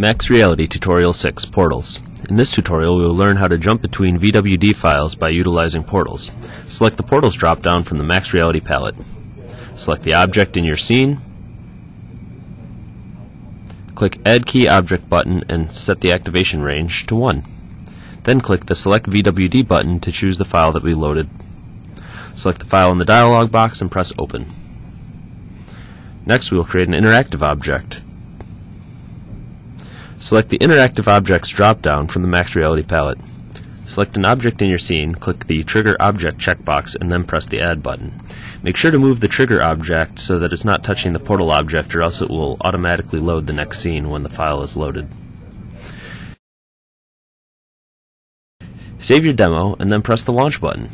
Max Reality Tutorial 6 Portals. In this tutorial, we will learn how to jump between VWD files by utilizing portals. Select the Portals drop-down from the Max Reality palette. Select the object in your scene. Click Add Key Object button and set the activation range to 1. Then click the Select VWD button to choose the file that we loaded. Select the file in the dialog box and press Open. Next, we will create an interactive object. Select the Interactive Objects drop-down from the Max Reality palette. Select an object in your scene, click the Trigger Object checkbox, and then press the Add button. Make sure to move the trigger object so that it's not touching the portal object or else it will automatically load the next scene when the file is loaded. Save your demo and then press the Launch button.